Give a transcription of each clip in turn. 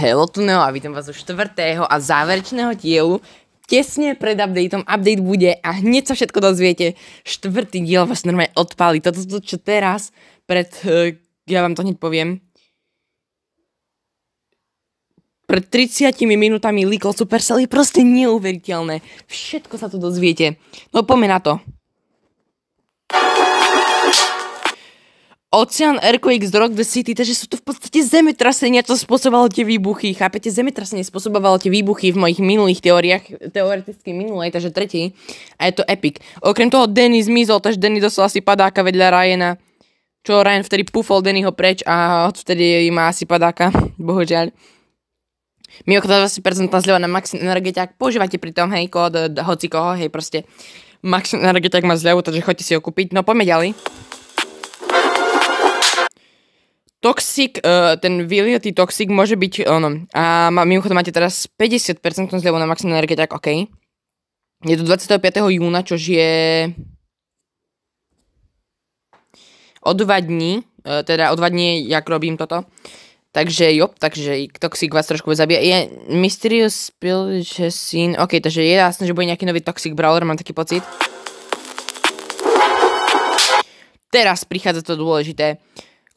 Hello Tuneo a vítam vás zo štvrtého a záverečného dielu. Tesne pred updateom, update bude a hneď sa všetko dozviete. Štvrtý diel vás normálne odpáli. Toto, to, čo teraz, pred, uh, ja vám to hneď poviem, pred 30 minútami líkol Supercell je proste neuveriteľné. Všetko sa tu dozviete. No poďme na to. Ocean Earthquake z Rock the City, takže sú to v podstate zemetrasenia, čo spôsobovalo tie výbuchy. Chápete? Zemetrasenie spôsobovalo tie výbuchy v mojich minulých teóriách, teoreticky minulej, takže tretí. A je to epic. Okrem toho Danny zmizol, takže Danny dostal asi padáka vedľa Ryana. Čo Ryan vtedy pufol Dannyho preč a vtedy má asi padáka. Bohužiaľ. Mimochodom 20% zľava na Max Energetiak. Používajte pri tom, hej, kód hoci koho, hej, proste Max Energetiak má zľavu, takže choďte si ho kúpiť. No poďme ďalej. Toxic, uh, ten vyliatý Toxic môže byť ono. A má, mimochodom máte teraz 50% zľavu na maximálne energie, tak OK. Je to 25. júna, čož je o dva dní, uh, teda o dva dní, jak robím toto. Takže jo, takže Toxic vás trošku zabije. Je Mysterious Spill, Scene, OK, takže je jasné, že bude nejaký nový Toxic Brawler, mám taký pocit. Teraz prichádza to dôležité.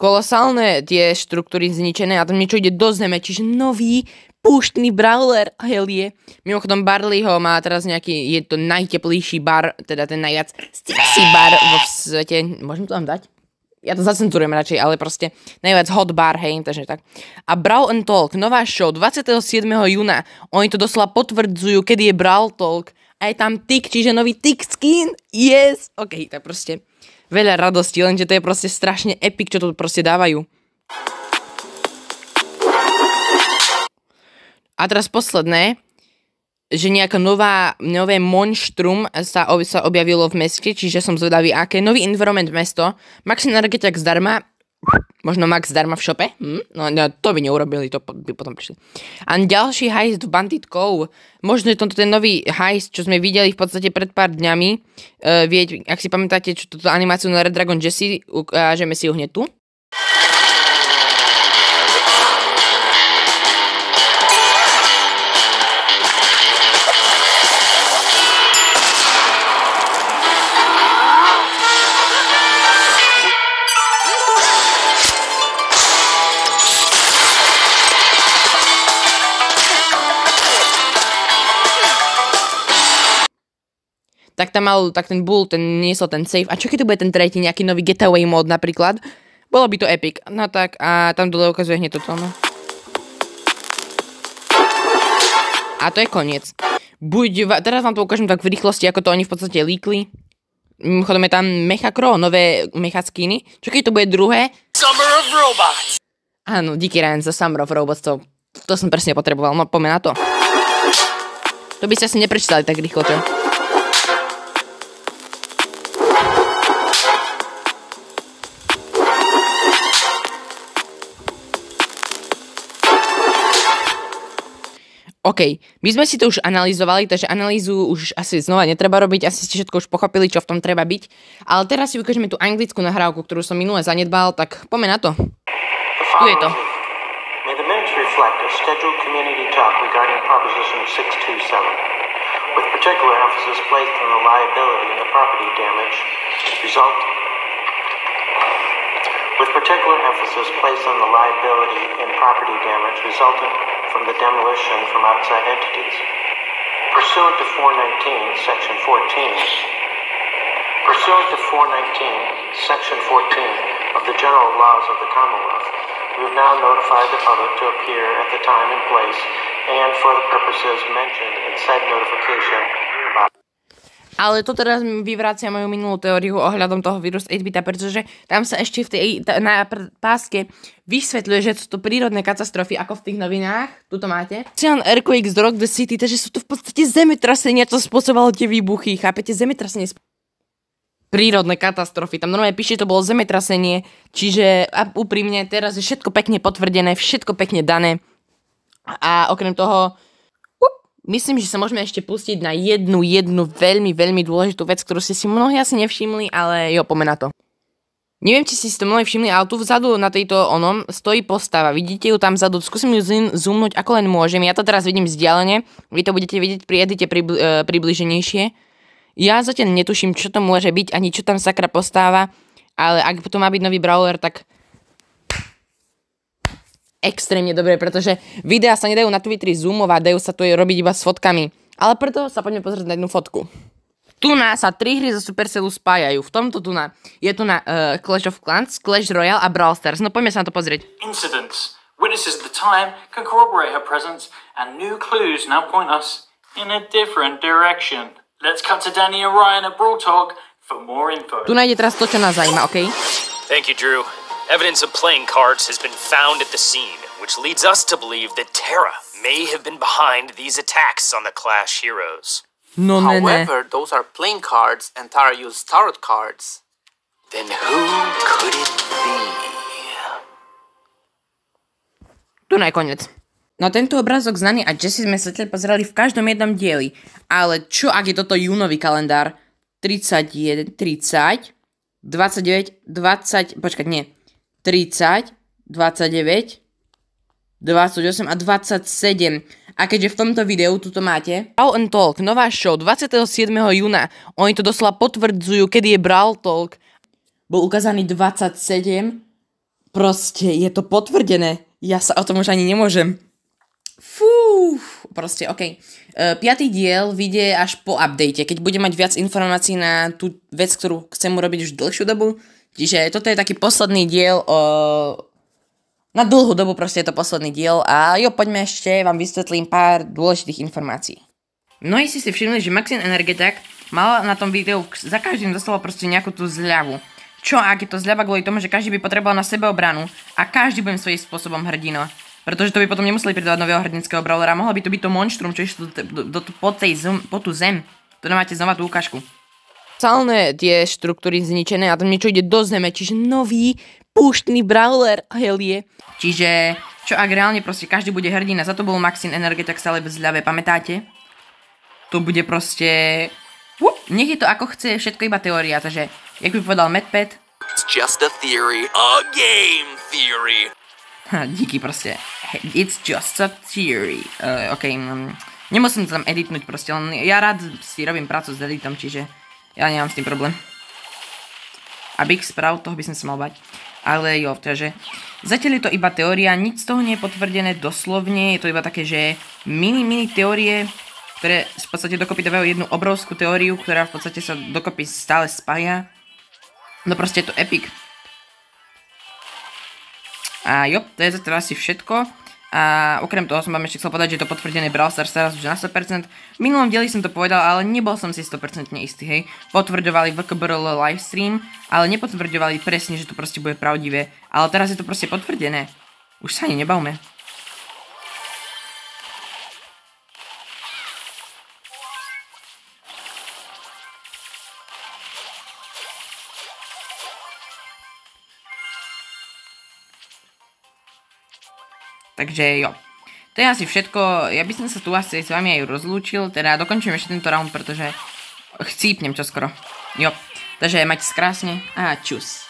Kolosálne tie štruktúry zničené a tam niečo ide do zeme, čiže nový púštny brawler helie. Mimochodom Barley ho má teraz nejaký, je to najteplejší bar, teda ten najviac sticky bar vo svete. Môžem to tam dať? Ja to zacenzurujem radšej, ale proste najviac hot bar, hej, takže tak. A Brawl and Talk, nová show, 27. júna. Oni to doslova potvrdzujú, kedy je Brawl Talk. A je tam tick, čiže nový tick skin. Yes! OK, tak proste veľa radosti, lenže to je proste strašne epic, čo to proste dávajú. A teraz posledné, že nejaká nová, nové monštrum sa, sa objavilo v meste, čiže som zvedavý, aké nový environment mesto. Maxi Energetiak zdarma, Možno Max zdarma v šope? Hm? No, no to by neurobili, to by potom prišli. A ďalší heist v Bandit Cove. Možno je to ten nový heist, čo sme videli v podstate pred pár dňami. Uh, vieť, ak si pamätáte, čo túto animáciu na Red Dragon Jesse, ukážeme si ju hneď tu. Tak tam mal, tak ten Bull, ten niesol ten safe. A čo keď to bude ten tretí, nejaký nový getaway mod napríklad? Bolo by to epic. No tak, a tam dole ukazuje hneď toto, no. A to je koniec. Buď, teraz vám to ukážem tak v rýchlosti, ako to oni v podstate líkli. Mimochodom je tam Mecha Crow, nové Mecha skiny. Čo keď to bude druhé? Summer of Robots. Áno, díky Ryan za Summer of Robots, to, to som presne potreboval, no poďme na to. To by ste asi neprečítali tak rýchlo, čo? OK, my sme si to už analyzovali, takže analýzu už asi znova netreba robiť, asi ste všetko už pochopili, čo v tom treba byť. Ale teraz si ukážeme tú anglickú nahrávku, ktorú som minule zanedbal, tak poďme na to. Tu je to. May the minutes reflect a scheduled community talk regarding Proposition 627, with particular emphasis placed on the liability and the property damage result with particular emphasis placed on the liability and property damage resultant from the demolition from outside entities. Pursuant to 419, Section 14, pursuant to 419, Section 14 of the General Laws of the Commonwealth, we have now notified the public to appear at the time and place and for the purposes mentioned in said notification hereby. Ale to teraz vyvracia moju minulú teóriu ohľadom toho vírus 8-bita, pretože tam sa ešte v tej na páske vysvetľuje, že sú to prírodné katastrofy, ako v tých novinách. Tuto máte. Ocean Earthquake z Rock the City, takže sú to v podstate zemetrasenia, čo spôsobovalo tie výbuchy. Chápete? Zemetrasenie prírodné katastrofy. Tam normálne píše, to bolo zemetrasenie, čiže a úprimne teraz je všetko pekne potvrdené, všetko pekne dané. A okrem toho Myslím, že sa môžeme ešte pustiť na jednu, jednu veľmi, veľmi dôležitú vec, ktorú ste si mnohí asi nevšimli, ale jo, pomená to. Neviem, či si si to mohli všimli, ale tu vzadu na tejto onom stojí postava. Vidíte ju tam vzadu, skúsim ju zoomnúť ako len môžem. Ja to teraz vidím vzdialene, vy to budete vidieť pri edite pribl- e, približenejšie. Ja zatiaľ netuším, čo to môže byť, ani čo tam sakra postáva, ale ak to má byť nový brawler, tak extrémne dobre, pretože videá sa nedajú na Twitteri zoomovať, dajú sa to robiť iba s fotkami. Ale preto sa poďme pozrieť na jednu fotku. Tu na sa tri hry zo Supercellu spájajú. V tomto tu na je tu na uh, Clash of Clans, Clash Royale a Brawl Stars. No poďme sa na to pozrieť. Incidents. Witnesses at the time can corroborate her presence and new clues now point us in a different direction. Let's cut to Danny and Ryan at Brawl Talk for more info. Tu nájde teraz to, čo nás zaujíma, OK? Thank you, Drew. Evidence of playing cards has been found at the scene, which leads us to believe that Terra may have been behind these attacks on the Clash heroes. No ne, ne. However, those are playing cards and Tara used tarot cards. Then who could it be? Tu najkonec. No tento obrázok znaný a Jesse sme sa pozerali v každom jednom dieli. Ale čo ak je toto júnový kalendár? 31, 30, 29, 20, počkať, nie. 30, 29, 28 a 27. A keďže v tomto videu tuto máte Brawl and Talk, nová show 27. júna, oni to doslova potvrdzujú, kedy je Brawl Talk. Bol ukázaný 27, proste je to potvrdené. Ja sa o tom už ani nemôžem. Fú, proste, OK. Uh, piatý diel vyjde až po update, keď bude mať viac informácií na tú vec, ktorú chcem urobiť už dlhšiu dobu. Čiže toto je taký posledný diel o na dlhú dobu proste je to posledný diel a jo, poďme ešte, vám vysvetlím pár dôležitých informácií. Mnohí si si všimli, že Maxin Energetak mal na tom videu za každým dostalo proste nejakú tú zľavu. Čo ak je to zľava kvôli tomu, že každý by potreboval na sebe obranu a každý bude svojím spôsobom hrdino. Pretože to by potom nemuseli pridávať nového hrdinského brawlera, mohlo by to byť to monštrum, čo išlo po, tej zem, po tú zem. Tu máte znova tú ukážku. Celné tie štruktúry zničené a tam niečo ide do zeme, čiže nový púštny brawler Helie. Čiže, čo ak reálne proste každý bude hrdina, za to bol Maxin Energetak stále v zľave, pamätáte? To bude proste... Uh, nech je to ako chce, všetko iba teória, takže, jak by povedal Medpet, It's just a theory. A game theory. Ha, díky proste. It's just a theory. Uh, ok, um, nemusím to tam editnúť proste, len ja rád si robím prácu s editom, čiže ja nemám s tým problém. A Big Sprout, toho by som sa mal bať. Ale jo, takže zatiaľ je to iba teória, nič z toho nie je potvrdené doslovne, je to iba také, že mini, mini teórie, ktoré v podstate dokopy dávajú jednu obrovskú teóriu, ktorá v podstate sa dokopy stále spája. No proste je to epic. A jo, to je zatiaľ asi všetko. A okrem toho som vám ešte chcel povedať, že to potvrdené Brawl Stars teraz už na 100%. V minulom dieli som to povedal, ale nebol som si 100% istý, hej. Potvrďovali VKBRL livestream, ale nepotvrďovali presne, že to proste bude pravdivé. Ale teraz je to proste potvrdené. Už sa ani nebavme. Takže jo. To je asi všetko, ja by som sa tu asi s vami aj rozlúčil, teda dokončím ešte tento round, pretože chcípnem čoskoro. Jo, takže majte sa krásne a čus.